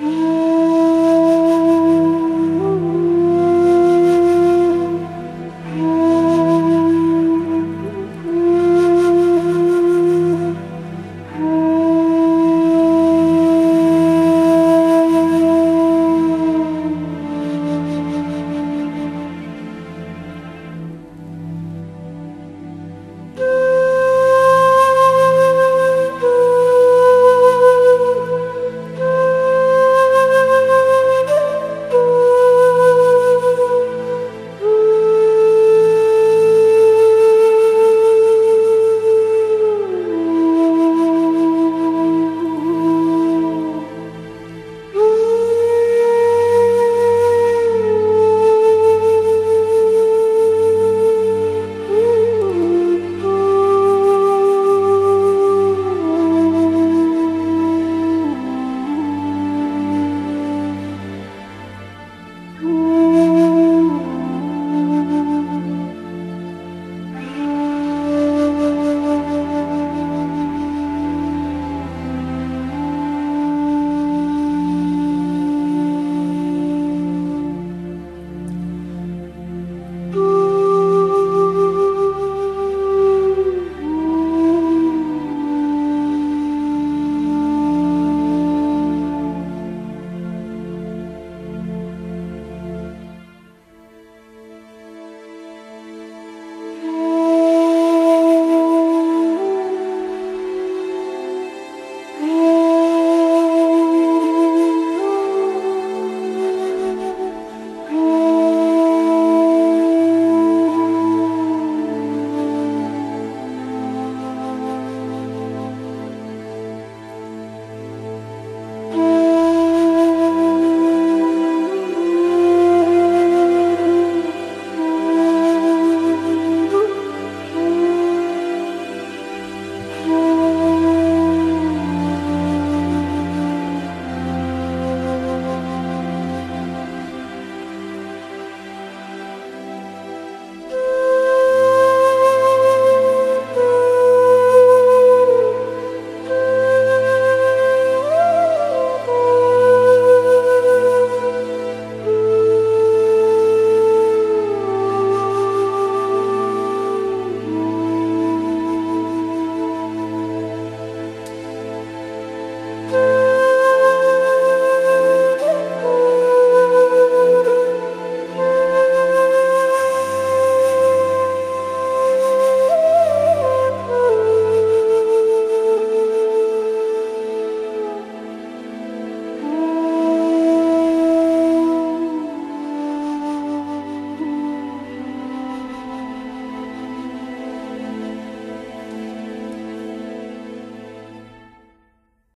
Mm-hmm.